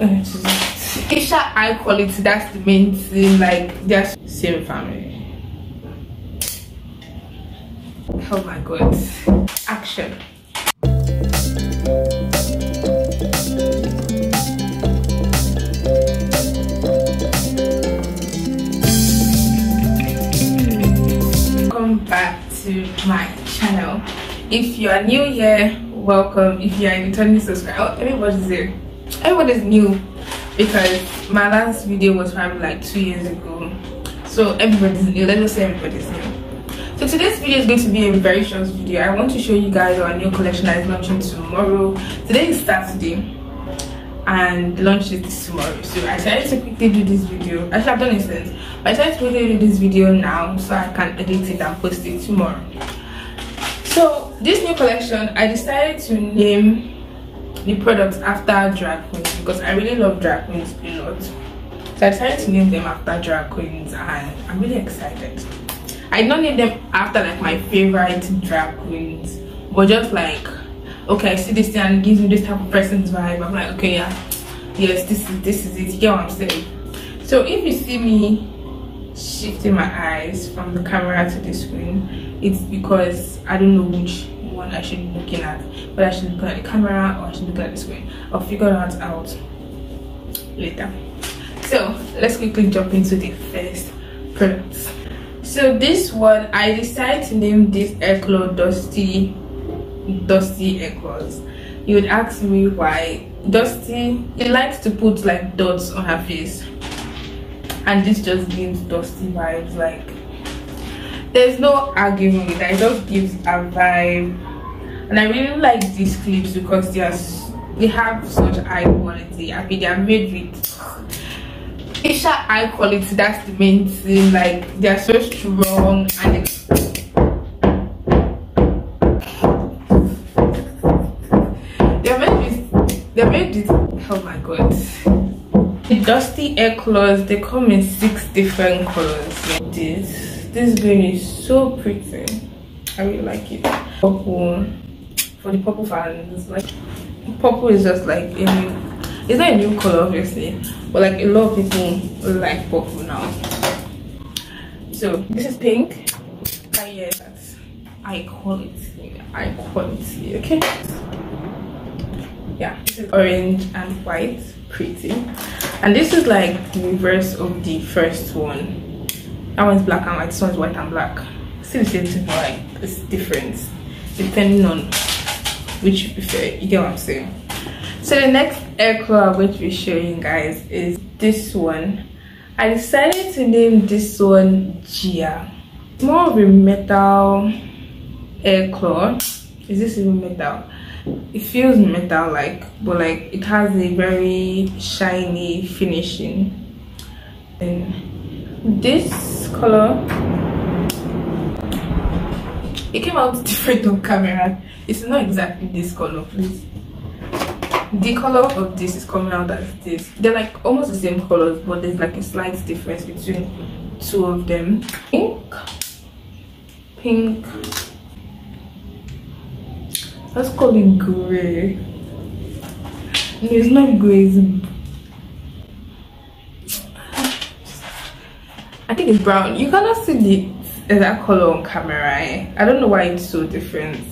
it's high quality that's the main thing like they're same family. Oh my god. Action. Welcome back to my channel. If you are new here welcome. If you are returning subscriber oh, everybody's here everybody's new because my last video was probably like two years ago. So everybody's new. Let us say everybody's new. So today's video is going to be a very short video. I want to show you guys our new collection that is launching tomorrow. Today is saturday and launch is tomorrow. So i decided to quickly do this video. Actually i've done it since. But i decided to quickly do this video now so i can edit it and post it tomorrow. So this new collection i decided to name the products after drag queens because I really love drag queens a lot. So I decided to name them after drag queens and I'm really excited. I don't name them after like my favorite drag queens, but just like okay, I see this thing and it gives me this type of person's vibe. I'm like, okay, yeah, yes, this is this is it. You get what I'm saying? So if you see me shifting my eyes from the camera to the screen, it's because I don't know which one I should be looking at. Whether I should look at the camera or I should look at the screen. I'll figure that out later. So let's quickly jump into the first product. So this one, I decided to name this Eclo Dusty Dusty Eclos. You would ask me why. Dusty, he likes to put like dots on her face. And this just gives Dusty vibes like there's no arguing with that it just gives a vibe and i really like these clips because they are they have such high quality. I mean they are made with it's high quality. That's the main thing. Like they are so strong and they're made with they're made with oh my god the dusty Eclos they come in six different colors. Like this this green is so pretty. I really like it. Purple for the purple fans like purple is just like a new it's not a new color obviously but like a lot of people like purple now. So this is pink. Ah yes that's high quality high quality okay? Yeah this is orange and white pretty. And this is like the reverse of the first one. That one's black and white this one's white and black. Still the same thing but like it's different depending on which you prefer you get what i'm saying? So the next Eclo i'm going to be showing guys is this one. I decided to name this one gia. More of a metal Eclo is this even metal? It feels metal like but like it has a very shiny finishing. And this color it came out different on camera. It's not exactly this color please. The color of this is coming out as this. They're like almost the same colors but there's like a slight difference between two of them. Pink. Pink. Let's call it gray. It's not gray I think it's brown. You cannot see the exact color on camera. Eh? I don't know why it's so different,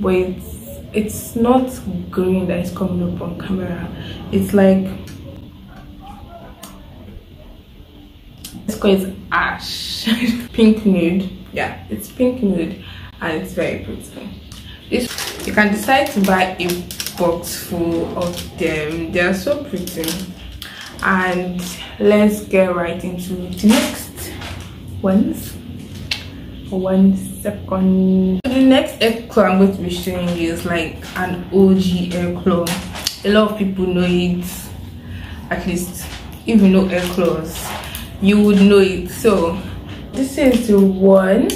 but it's it's not green that is coming up on camera. It's like let's call it ash, pink nude. Yeah, it's pink nude, and it's very pretty. You can decide to buy a box full of them. They are so pretty and let's get right into the next ones one second. The next Eclo i'm going to be showing you is like an og Eclo a lot of people know it at least if you know Eclos you would know it. So this is the one.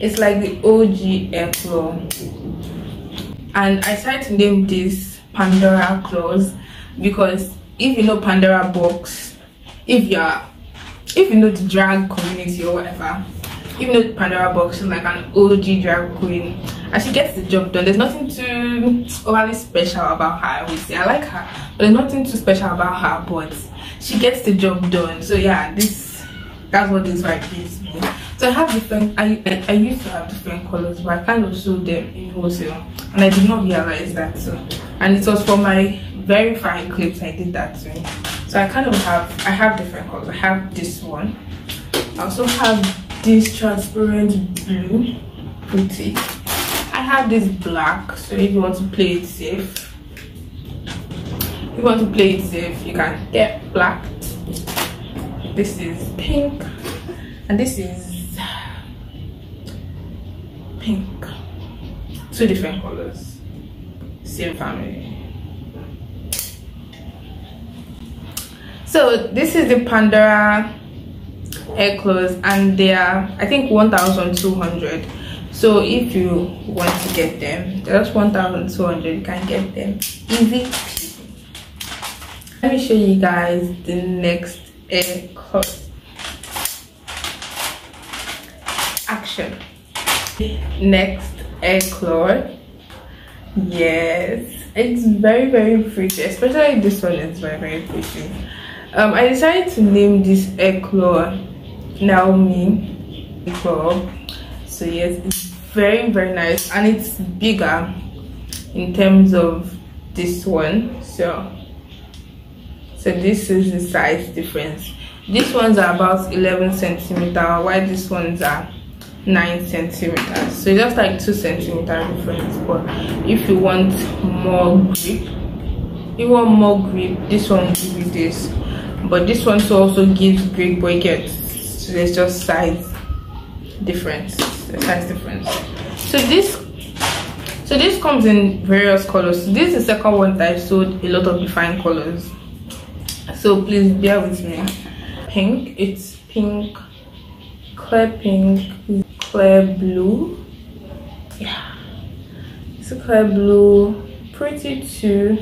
It's like the og Eclo and i decided to name this pandora claus because if you know Pandora Boxx if you're if you know the drag community or whatever you know Pandora Boxx is like an og drag queen and she gets the job done there's nothing too overly special about her i would say. I like her but there's nothing too special about her but she gets the job done. So yeah this that's what this vibe gives me. So i have different i i, I used to have different colors but i kind of sold them in wholesale and i did not realize that so. And it was for my very fine clips i did that too. So i kind of have i have different colors. I have this one. I also have this transparent blue pretty i have this black so if you want to play it safe if you want to play it safe you can get black. This is pink and this is pink. Two different colors. Same family. So this is the pandora hair clothes and they are i think 1200 so if you want to get them just 1200 you can get them easy. Let me show you guys the next hair clothes action. Next hair cloth yes it's very very pretty especially this one is very very pretty. Um i decided to name this eclair naomi eclair so yes it's very very nice. And it's bigger in terms of this one. So so this is the size difference. These ones are about 11 centimeter while these ones are 9 centimeters so just like 2 centimeter difference. But if you want more grip you want more grip this one will give you this. But this one also gives grip but there's just size difference size difference. So this so this comes in various colors. This is the second one that i sold a lot of defined colors. So please bear with me. Pink it's pink clear pink clear blue. Yeah. It's a clear blue pretty too.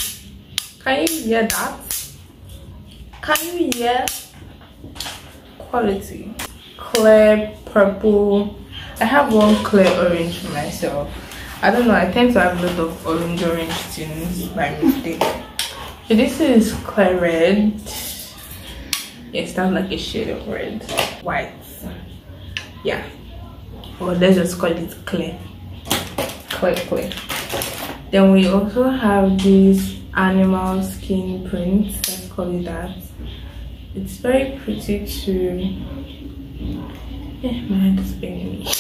Can you hear that? Can you hear quality. Clear purple. I have one clear orange for myself. I don't know i tend to have a lot of orange orange things by mistake. So this is clear red. Yes that's like a shade of red. White. Yeah. Or let's just call it clear. Clear clear. Then we also have this animal skin print. Let's call it that it's very pretty too yeah, my hand is paining me.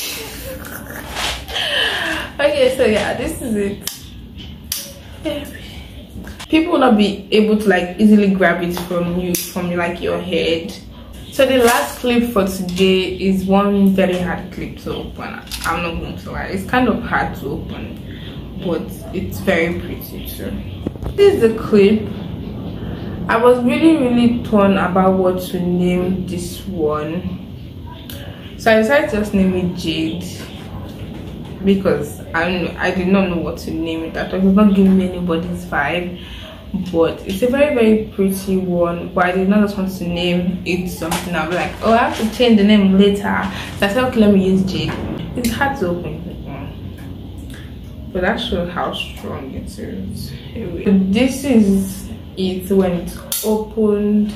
Okay so yeah this is it. People will not be able to like easily grab it from you from like your head. So the last clip for today is one very hard clip to open. I'm not going to lie. It's kind of hard to open but it's very pretty too. This is the clip i was really really torn about what to name this one. So i decided to just name it jade because i i did not know what to name it that was not giving me anybody's vibe but it's a very very pretty one but i did not just want to name it something. Be like oh i have to change the name later. So i said okay let me use jade. It's hard to open but that shows how strong it is. This is it when it's opened.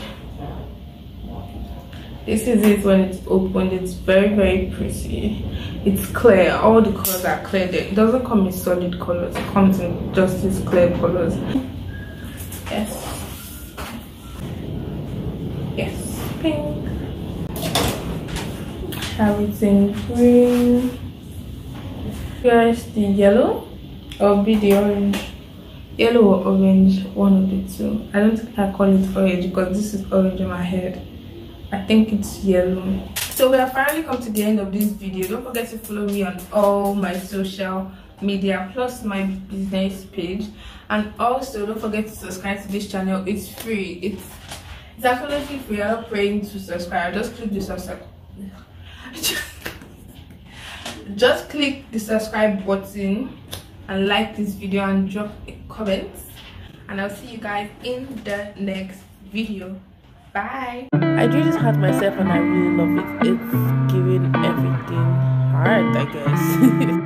This is it when it's opened it's very very pretty. It's clear. All the colors are clear. It doesn't come in solid colors. It comes in just these clear colors. Yes. Yes. Pink. Have it in green. Guys the yellow or be the orange yellow or orange one of the two. I don't think i call it orange because this is orange in my head. I think it's yellow. So we have finally come to the end of this video. Don't forget to follow me on all my social media plus my business page. And also don't forget to subscribe to this channel. It's free. It's it's absolutely free. I'm not praying to subscribe. Just click the subscribe. Just click the subscribe button and like this video and drop a comment and i'll see you guys in the next video. Bye. I do this hat myself and i really love it. It's giving everything hard i guess